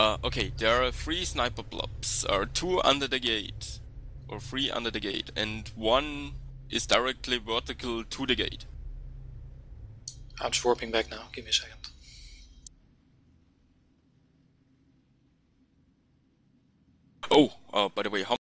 Uh, okay, there are three sniper blobs. or two under the gate, or three under the gate, and one is directly vertical to the gate. I'm just warping back now. Give me a second. Oh, uh, by the way, how